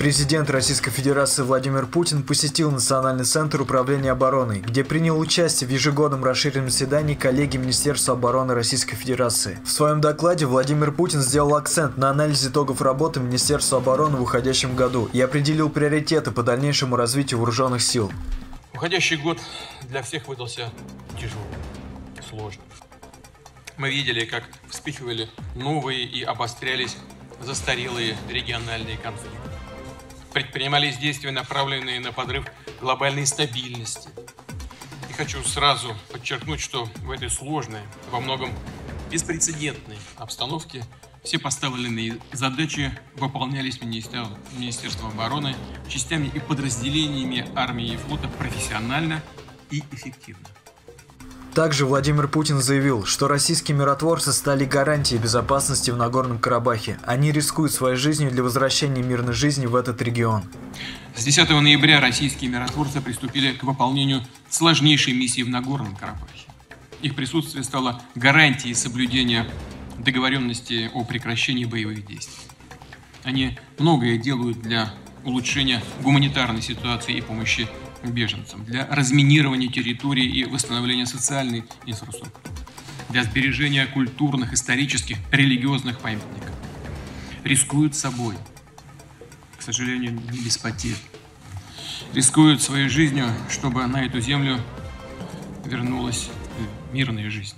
Президент Российской Федерации Владимир Путин посетил Национальный центр управления обороной, где принял участие в ежегодном расширенном заседании коллеги Министерства обороны Российской Федерации. В своем докладе Владимир Путин сделал акцент на анализ итогов работы Министерства обороны в уходящем году и определил приоритеты по дальнейшему развитию вооруженных сил. Уходящий год для всех выдался тяжелым, сложным. Мы видели, как вспыхивали новые и обострялись застарелые региональные конфликты предпринимались действия, направленные на подрыв глобальной стабильности. И хочу сразу подчеркнуть, что в этой сложной, во многом беспрецедентной обстановке все поставленные задачи выполнялись Министерством, Министерством обороны, частями и подразделениями армии и флота профессионально и эффективно. Также Владимир Путин заявил, что российские миротворцы стали гарантией безопасности в Нагорном Карабахе. Они рискуют своей жизнью для возвращения мирной жизни в этот регион. С 10 ноября российские миротворцы приступили к выполнению сложнейшей миссии в Нагорном Карабахе. Их присутствие стало гарантией соблюдения договоренности о прекращении боевых действий. Они многое делают для улучшения гуманитарной ситуации и помощи беженцам, для разминирования территории и восстановления социальной инфраструктуры, для сбережения культурных, исторических, религиозных памятников. Рискуют собой, к сожалению, без потерь. Рискуют своей жизнью, чтобы на эту землю вернулась мирная жизнь.